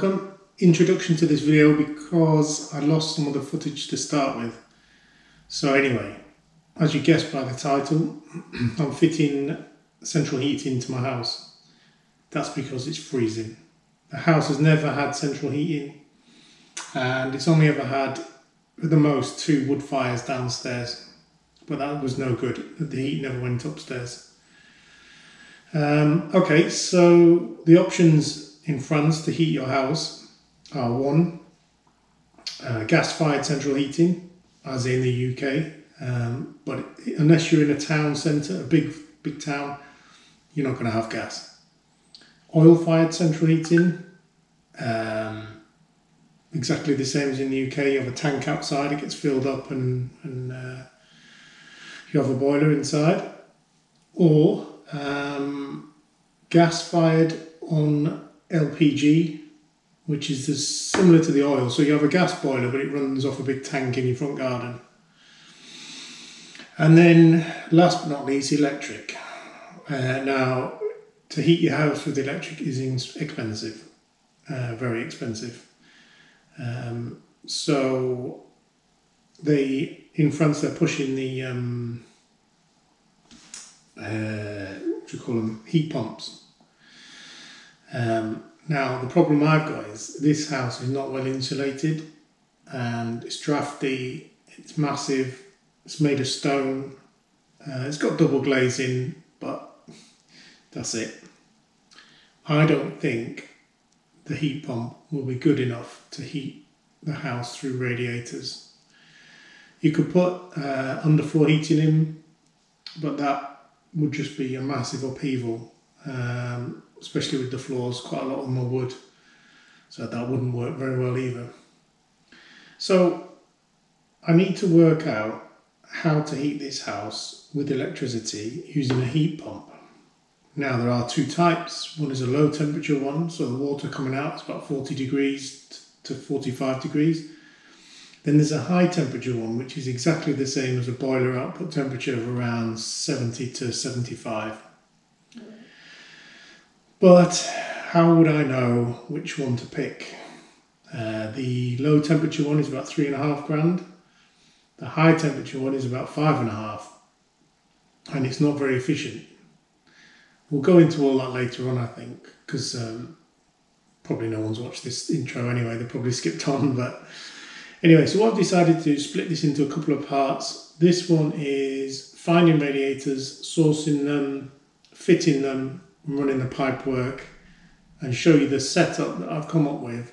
welcome. Introduction to this video because I lost some of the footage to start with. So anyway, as you guessed by the title, I'm fitting central heating to my house. That's because it's freezing. The house has never had central heating and it's only ever had at the most two wood fires downstairs but that was no good. The heat never went upstairs. Um, okay, so the options in France to heat your house are one, uh, gas-fired central heating, as in the UK. Um, but unless you're in a town centre, a big big town, you're not going to have gas. Oil-fired central heating, um, exactly the same as in the UK. You have a tank outside; it gets filled up, and and uh, you have a boiler inside, or um, gas-fired on LPG, which is similar to the oil. So you have a gas boiler, but it runs off a big tank in your front garden. And then, last but not least, electric. Uh, now, to heat your house with electric is expensive, uh, very expensive. Um, so, they in France they're pushing the um, uh, what do you call them heat pumps. Um, now, the problem I've got is this house is not well insulated and it's drafty, it's massive, it's made of stone, uh, it's got double glazing, but that's it. I don't think the heat pump will be good enough to heat the house through radiators. You could put uh, underfloor heating in, but that would just be a massive upheaval. Um, especially with the floors, quite a lot of them are wood, so that wouldn't work very well either. So I need to work out how to heat this house with electricity using a heat pump. Now there are two types. One is a low temperature one, so the water coming out is about 40 degrees to 45 degrees. Then there's a high temperature one, which is exactly the same as a boiler output temperature of around 70 to 75. But how would I know which one to pick? Uh, the low temperature one is about three and a half grand. The high temperature one is about five and a half. And it's not very efficient. We'll go into all that later on, I think, because um, probably no one's watched this intro anyway. They probably skipped on. But anyway, so I've decided to split this into a couple of parts. This one is finding radiators, sourcing them, fitting them, running the pipe work and show you the setup that I've come up with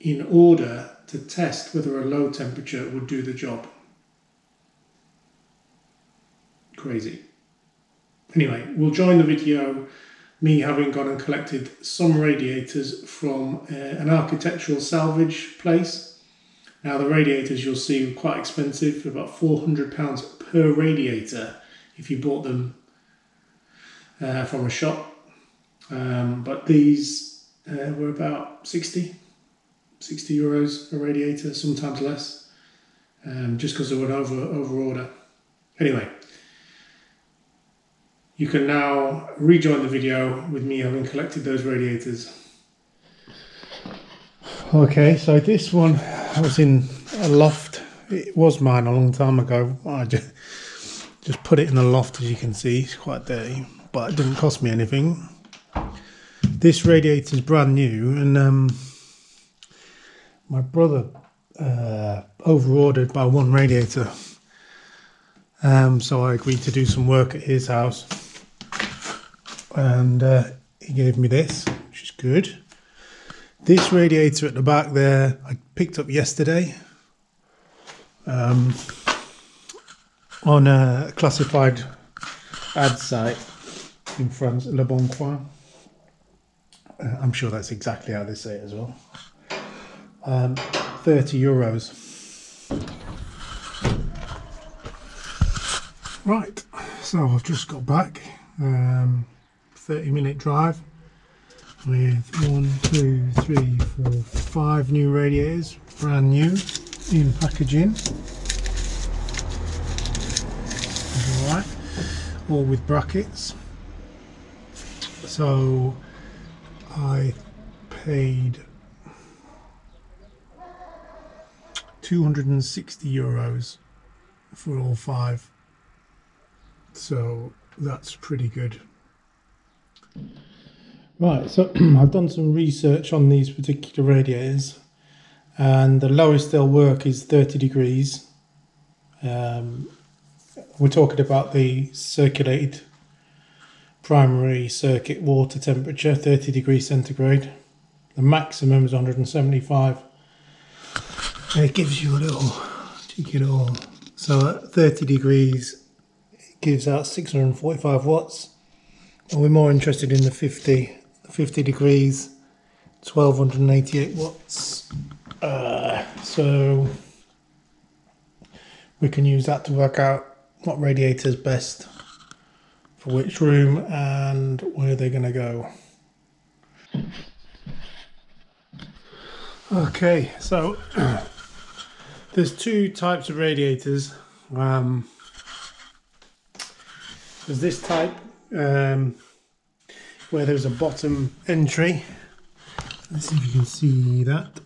in order to test whether a low temperature would do the job. Crazy. Anyway, we'll join the video me having gone and collected some radiators from uh, an architectural salvage place. Now the radiators you'll see are quite expensive, about £400 per radiator if you bought them uh, from a shop. Um, but these uh, were about 60, 60 euros a radiator, sometimes less, um, just because they were over, over order. Anyway, you can now rejoin the video with me having collected those radiators. Okay, so this one I was in a loft. It was mine a long time ago. I just, just put it in the loft as you can see. It's quite dirty but it didn't cost me anything. This radiator is brand new, and um, my brother uh, over-ordered by one radiator. Um, so I agreed to do some work at his house, and uh, he gave me this, which is good. This radiator at the back there, I picked up yesterday um, on a classified ad site in France, Le Bon Coin. I'm sure that's exactly how they say it as well. Um, 30 euros. Right, so I've just got back. Um, 30 minute drive with one, two, three, four, five new radiators, brand new in packaging. Alright, all with brackets so I paid 260 euros for all five. So that's pretty good. Right so I've done some research on these particular radiators and the lowest they'll work is 30 degrees. Um, we're talking about the circulated primary circuit water temperature, 30 degrees centigrade. The maximum is 175. And it gives you a little cheeky little. So at 30 degrees, it gives out 645 watts. And we're more interested in the 50 50 degrees, 1288 watts. Uh, so we can use that to work out what radiator is best for which room and where they're going to go. Okay, so there's two types of radiators. Um, there's this type um, where there's a bottom entry. Let's see if you can see that.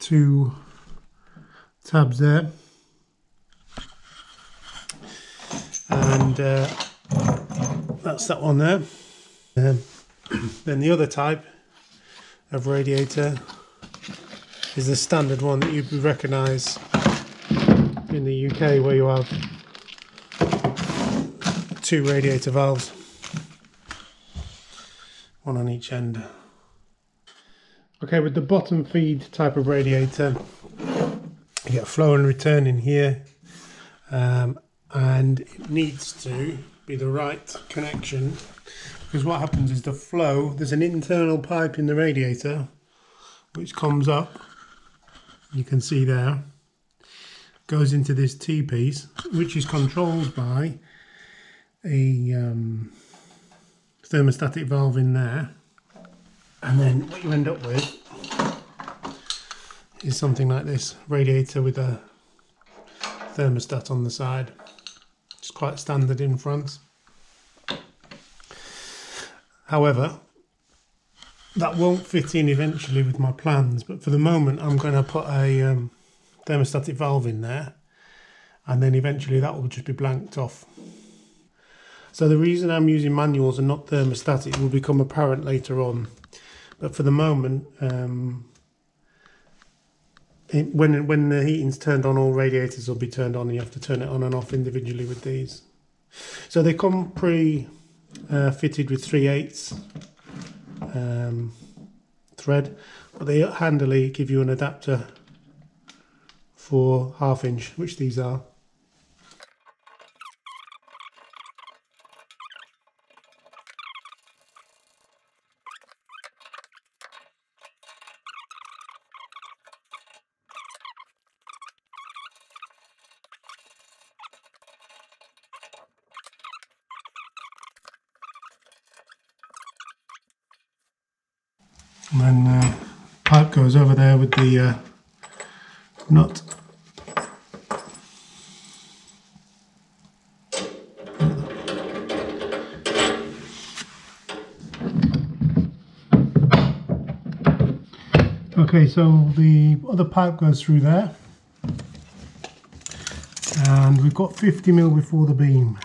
Two tabs there. And uh, that's that one there. Um, then the other type of radiator is the standard one that you recognise in the UK where you have two radiator valves one on each end. Okay, with the bottom feed type of radiator, you get flow and return in here, um, and it needs to be the right connection. Because what happens is the flow, there's an internal pipe in the radiator which comes up, you can see there, goes into this T-piece, which is controlled by a um, thermostatic valve in there. And then what you end up with is something like this radiator with a thermostat on the side it's quite standard in France however that won't fit in eventually with my plans but for the moment I'm going to put a um, thermostatic valve in there and then eventually that will just be blanked off so the reason I'm using manuals and not thermostatic will become apparent later on. But for the moment, um, when when the heating's turned on, all radiators will be turned on. You have to turn it on and off individually with these. So they come pre uh, with 3 eighths um, thread, but they handily give you an adapter for half inch, which these are. And then uh, pipe goes over there with the uh, nut. Okay, so the other pipe goes through there. And we've got 50 mil before the beam.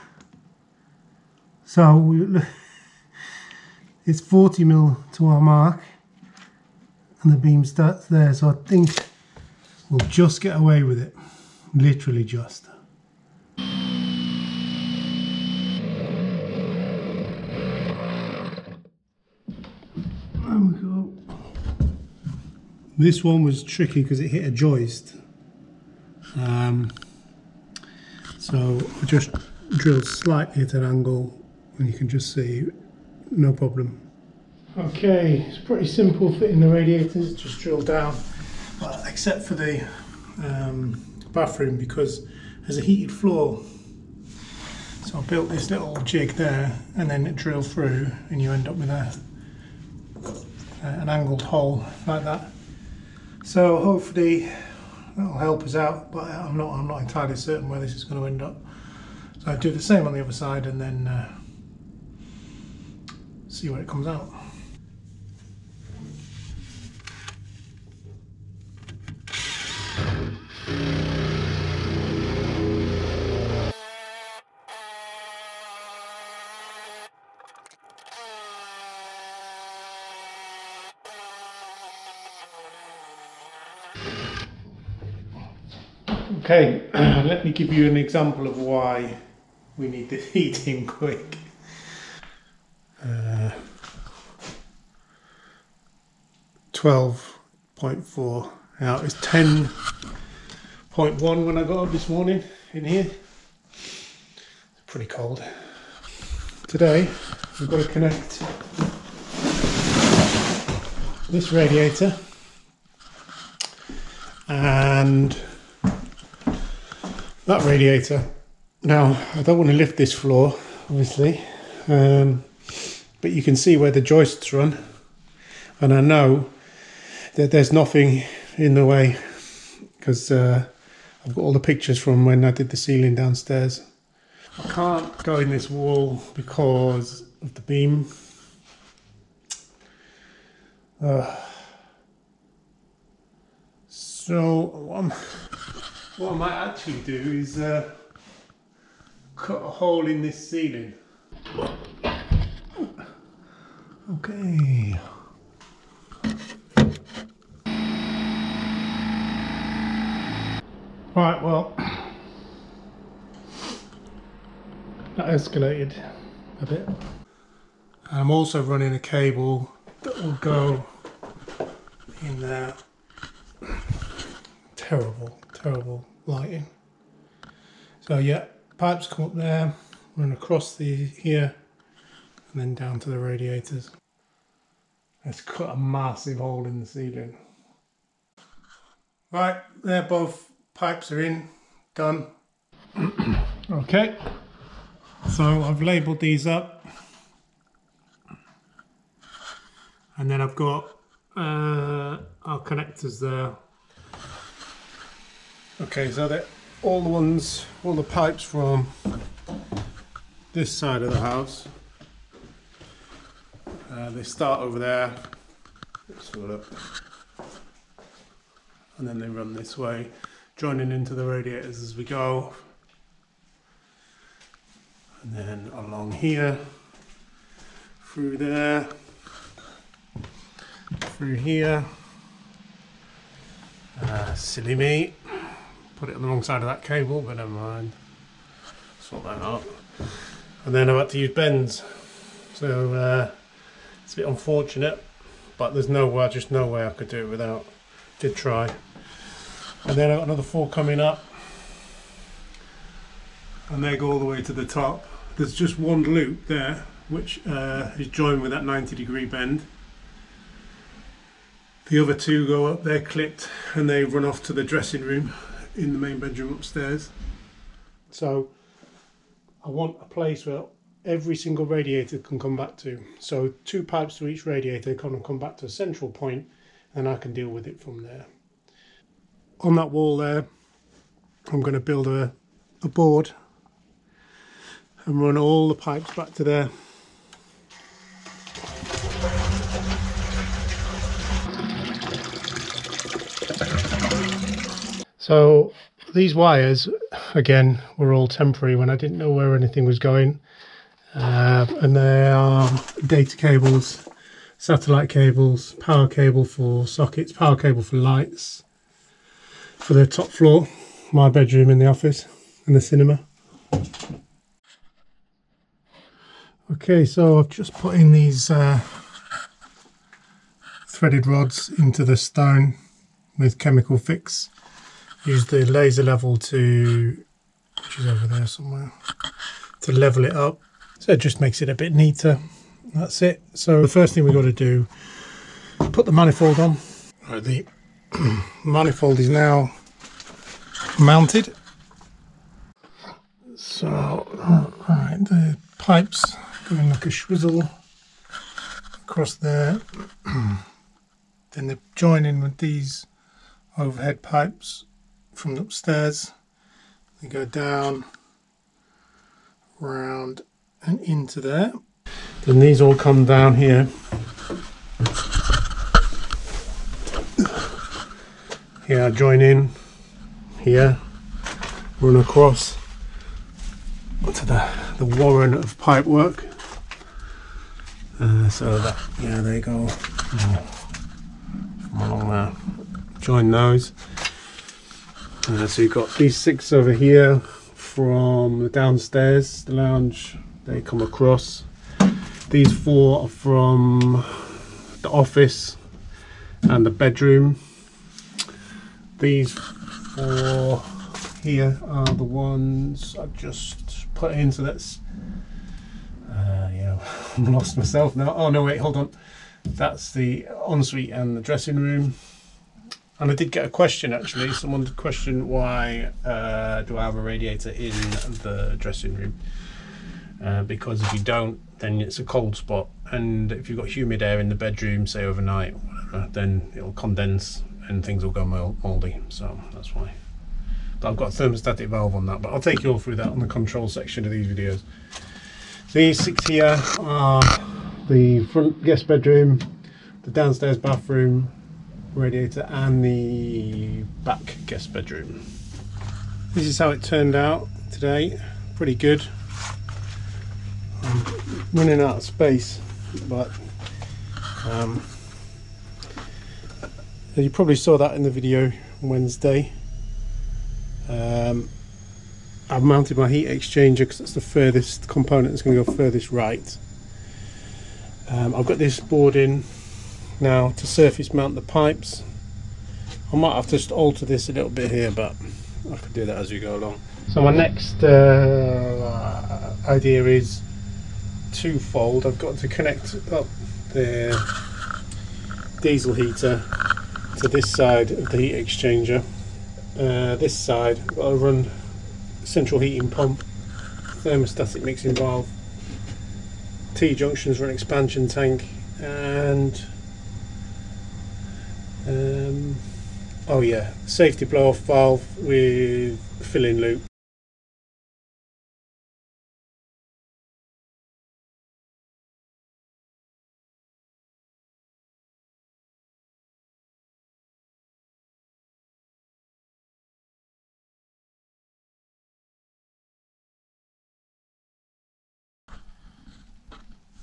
So we, it's 40 mil to our mark and the beam starts there. So I think we'll just get away with it. Literally just. There we go. This one was tricky because it hit a joist. Um, so I just drilled slightly at an angle and you can just see. No problem Okay, it's pretty simple fitting the radiators, just drill down, except for the um, bathroom because there's a heated floor. So I built this little jig there and then it drills through and you end up with a, an angled hole like that. So hopefully that'll help us out, but I'm not, I'm not entirely certain where this is going to end up. So I do the same on the other side and then uh, see where it comes out. Okay, let me give you an example of why we need this heating quick. Uh, 12.4 now it's 10.1 when I got up this morning in here. It's pretty cold. Today we've got to connect this radiator and that radiator. Now, I don't want to lift this floor, obviously, um, but you can see where the joists run, and I know that there's nothing in the way because uh, I've got all the pictures from when I did the ceiling downstairs. I can't go in this wall because of the beam. Uh, so I'm, what I might actually do is uh, cut a hole in this ceiling. Okay. Right, well, that escalated a bit. I'm also running a cable that will go in there terrible, terrible lighting. So yeah, pipes come up there, run across the here, and then down to the radiators. Let's cut a massive hole in the ceiling. Right, there both pipes are in, done. okay, so I've labelled these up. And then I've got uh, our connectors there Okay, so that all the ones, all the pipes from this side of the house, uh, they start over there, and then they run this way, joining into the radiators as we go, and then along here, through there, through here, uh, silly me put it on the wrong side of that cable, but never mind. Sort that out. And then I've had to use bends. So uh, it's a bit unfortunate, but there's no way, just no way I could do it without. Did try. And then I've got another four coming up. And they go all the way to the top. There's just one loop there, which uh, is joined with that 90 degree bend. The other two go up, they're clipped, and they run off to the dressing room in the main bedroom upstairs. So I want a place where every single radiator can come back to. So two pipes to each radiator can come back to a central point and I can deal with it from there. On that wall there, I'm going to build a, a board and run all the pipes back to there. So these wires, again, were all temporary when I didn't know where anything was going. Uh, and they are data cables, satellite cables, power cable for sockets, power cable for lights, for the top floor, my bedroom in the office, and the cinema. Okay, so I've just put in these uh, threaded rods into the stone with chemical fix use the laser level to, which is over there somewhere, to level it up. So it just makes it a bit neater. That's it. So the first thing we've got to do, put the manifold on. Right, the manifold is now mounted. So, right, the pipes going like a swizzle across there. then they join in with these overhead pipes from upstairs. They go down, round and into there. Then these all come down here. Here, join in here, run across to the, the warren of pipe work. Uh, so that, yeah, they go along there. Join those. Uh, so you've got these six over here from downstairs, the lounge, they come across. These four are from the office and the bedroom. These four here are the ones I've just put in, so that's uh, yeah, I'm lost myself now. Oh no, wait, hold on. That's the ensuite and the dressing room. And I did get a question actually. Someone questioned why uh, do I have a radiator in the dressing room? Uh, because if you don't, then it's a cold spot, and if you've got humid air in the bedroom, say overnight, whatever, then it'll condense and things will go mouldy. So that's why. But I've got a thermostatic valve on that, but I'll take you all through that on the control section of these videos. These six here are the front guest bedroom, the downstairs bathroom, radiator and the back guest bedroom. This is how it turned out today. Pretty good. I'm running out of space, but um, you probably saw that in the video Wednesday. Um, I've mounted my heat exchanger because that's the furthest component that's going to go furthest right. Um, I've got this board in now to surface mount the pipes. I might have to just alter this a little bit here, but I could do that as we go along. So my next uh, idea is twofold. I've got to connect up the diesel heater to this side of the heat exchanger. Uh, this side, I've got to run central heating pump, thermostatic mixing valve, T junctions for an expansion tank, and um, oh yeah, safety blow off valve with fill-in loop.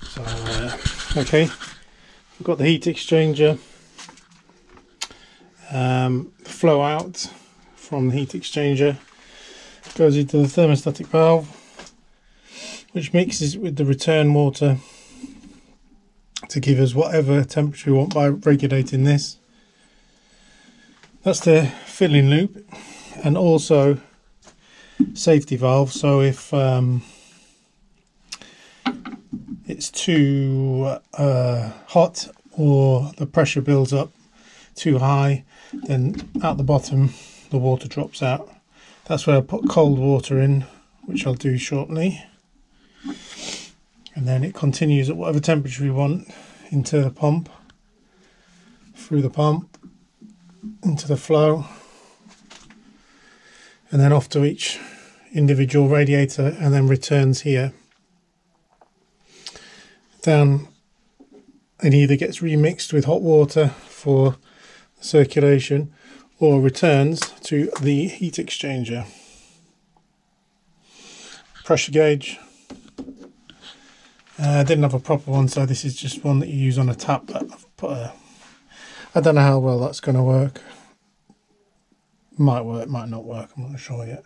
So, uh, okay, we've got the heat exchanger um, flow out from the heat exchanger goes into the thermostatic valve which mixes with the return water to give us whatever temperature we want by regulating this. That's the filling loop and also safety valve. So if um, it's too uh, hot or the pressure builds up too high then at the bottom the water drops out. That's where I put cold water in which I'll do shortly. And then it continues at whatever temperature we want into the pump through the pump into the flow. And then off to each individual radiator and then returns here. Down it either gets remixed with hot water for circulation or returns to the heat exchanger. Pressure gauge. Uh, I didn't have a proper one, so this is just one that you use on a tap. But I've put a. I don't know how well that's going to work. Might work, might not work. I'm not sure yet.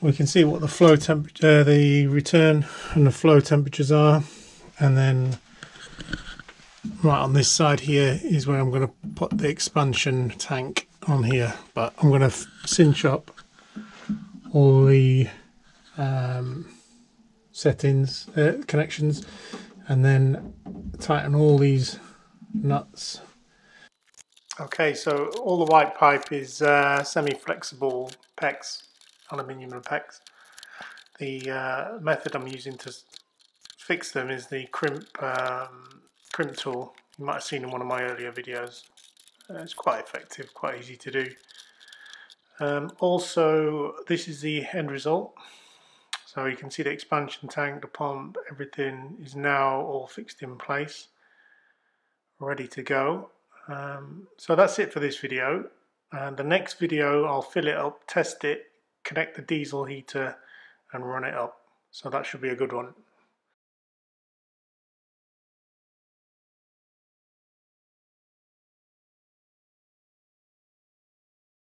We can see what the flow temperature, uh, the return and the flow temperatures are, and then right on this side here is where I'm going to put the expansion tank on here but I'm going to cinch up all the um, settings uh, connections and then tighten all these nuts. Okay so all the white pipe is uh, semi-flexible PEX aluminium and PEX. The uh, method I'm using to fix them is the crimp um, crimp tool. You might have seen in one of my earlier videos. Uh, it's quite effective, quite easy to do. Um, also, this is the end result. So you can see the expansion tank, the pump, everything is now all fixed in place, ready to go. Um, so that's it for this video. And the next video, I'll fill it up, test it, connect the diesel heater and run it up. So that should be a good one.